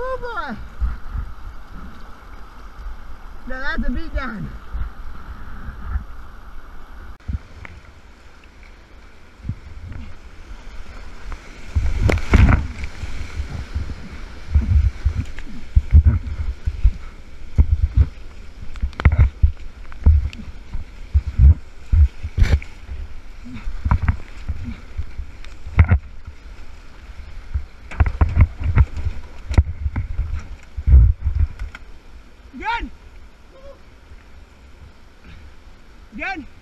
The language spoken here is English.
Oh boy! Now that's a beat down. Again!